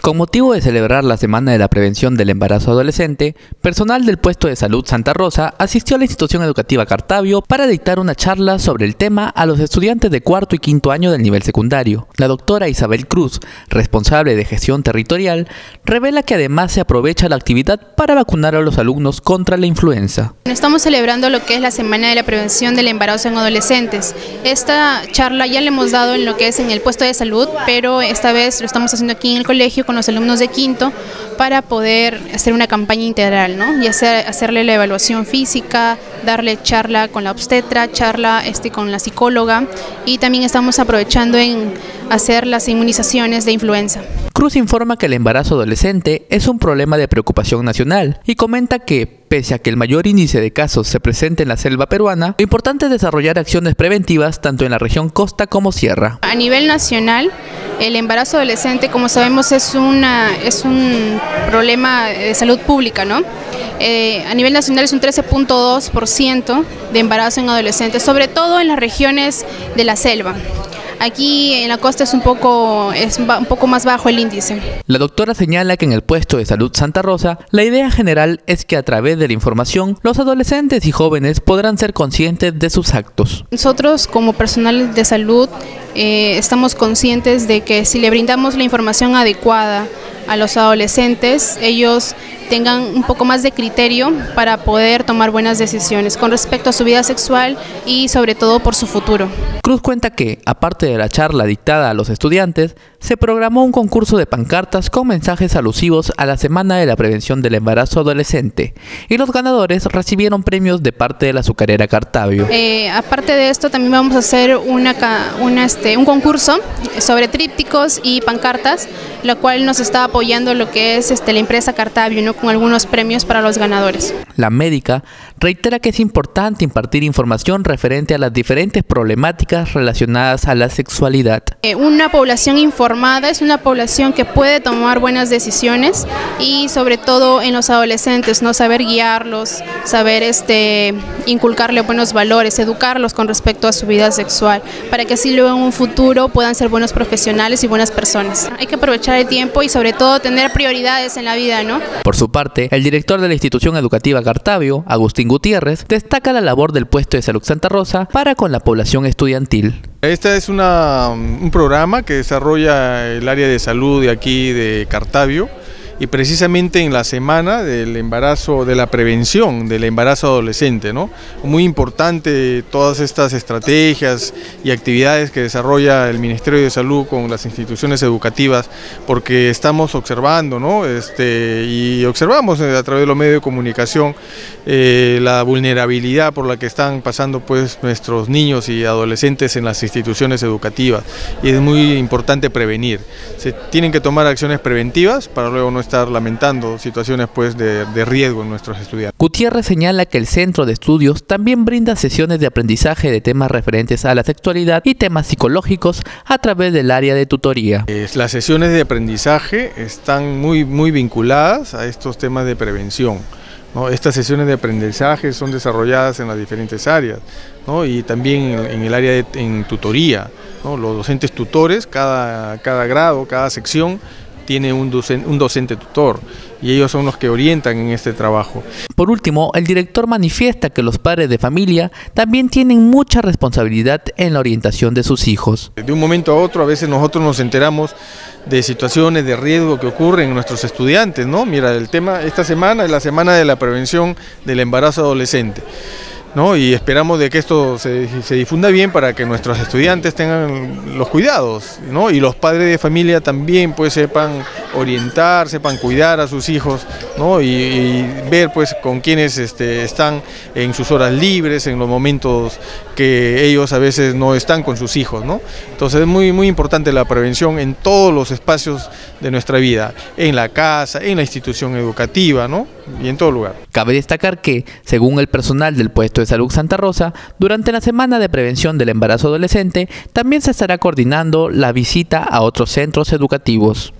Con motivo de celebrar la Semana de la Prevención del Embarazo Adolescente, personal del puesto de salud Santa Rosa asistió a la institución educativa Cartavio para dictar una charla sobre el tema a los estudiantes de cuarto y quinto año del nivel secundario. La doctora Isabel Cruz, responsable de gestión territorial, revela que además se aprovecha la actividad para vacunar a los alumnos contra la influenza. Estamos celebrando lo que es la Semana de la Prevención del Embarazo en Adolescentes. Esta charla ya le hemos dado en lo que es en el puesto de salud, pero esta vez lo estamos haciendo aquí en el colegio con los alumnos de quinto para poder hacer una campaña integral, ¿no? y hacer, hacerle la evaluación física, darle charla con la obstetra, charla este, con la psicóloga y también estamos aprovechando en hacer las inmunizaciones de influenza. Cruz informa que el embarazo adolescente es un problema de preocupación nacional y comenta que, pese a que el mayor índice de casos se presenta en la selva peruana, lo importante es desarrollar acciones preventivas tanto en la región costa como sierra. A nivel nacional, el embarazo adolescente, como sabemos, es, una, es un problema de salud pública, ¿no? Eh, a nivel nacional es un 13.2% de embarazo en adolescentes, sobre todo en las regiones de la selva. Aquí en la costa es un poco, es un poco más bajo el índice. La doctora señala que en el puesto de salud Santa Rosa, la idea general es que a través de la información, los adolescentes y jóvenes podrán ser conscientes de sus actos. Nosotros como personal de salud eh, estamos conscientes de que si le brindamos la información adecuada a los adolescentes, ellos tengan un poco más de criterio para poder tomar buenas decisiones con respecto a su vida sexual y sobre todo por su futuro. Cruz cuenta que, aparte de la charla dictada a los estudiantes, se programó un concurso de pancartas con mensajes alusivos a la Semana de la Prevención del Embarazo Adolescente y los ganadores recibieron premios de parte de la azucarera Cartavio. Eh, aparte de esto, también vamos a hacer una, este, un concurso sobre trípticos y pancartas, lo cual nos está apoyando lo que es este, la empresa Cartavio, ¿no? Con algunos premios para los ganadores. La médica reitera que es importante impartir información referente a las diferentes problemáticas relacionadas a la sexualidad. Eh, una población informada es una población que puede tomar buenas decisiones y sobre todo en los adolescentes, no saber guiarlos, saber este, inculcarle buenos valores, educarlos con respecto a su vida sexual, para que así luego en un futuro puedan ser buenos profesionales y buenas personas. Hay que aprovechar el tiempo y sobre todo tener prioridades en la vida, ¿no? Por su parte, el director de la institución educativa Cartavio, Agustín Gutiérrez, destaca la labor del puesto de salud Santa Rosa para con la población estudiantil. Este es un programa que desarrolla el área de salud de aquí de Cartavio y precisamente en la semana del embarazo, de la prevención del embarazo adolescente, ¿no? Muy importante todas estas estrategias y actividades que desarrolla el Ministerio de Salud con las instituciones educativas, porque estamos observando, ¿no? Este, y observamos a través de los medios de comunicación eh, la vulnerabilidad por la que están pasando pues nuestros niños y adolescentes en las instituciones educativas y es muy importante prevenir. Se tienen que tomar acciones preventivas para luego no estar lamentando situaciones pues de, de riesgo en nuestros estudiantes. Gutiérrez señala que el centro de estudios también brinda sesiones de aprendizaje de temas referentes a la sexualidad y temas psicológicos a través del área de tutoría. Las sesiones de aprendizaje están muy, muy vinculadas a estos temas de prevención. Estas sesiones de aprendizaje son desarrolladas en las diferentes áreas y también en, el área de en tutoría. Los docentes tutores, cada, cada grado, cada sección tiene un docente, un docente tutor y ellos son los que orientan en este trabajo. Por último, el director manifiesta que los padres de familia también tienen mucha responsabilidad en la orientación de sus hijos. De un momento a otro, a veces nosotros nos enteramos de situaciones de riesgo que ocurren en nuestros estudiantes, ¿no? Mira, el tema esta semana es la semana de la prevención del embarazo adolescente y esperamos de que esto se, difunda bien para que nuestros estudiantes tengan los cuidados y los padres de familia también pues sepan orientar, sepan cuidar a sus hijos y, ver pues con quienes este, están en sus horas libres, en los momentos que ellos a veces no están con sus hijos. ¿no? Entonces es muy, muy importante la prevención en todos los espacios de nuestra vida, en la casa, en la institución educativa ¿no? y en todo lugar. Cabe destacar que, según el personal del puesto de Salud Santa Rosa, durante la semana de prevención del embarazo adolescente, también se estará coordinando la visita a otros centros educativos.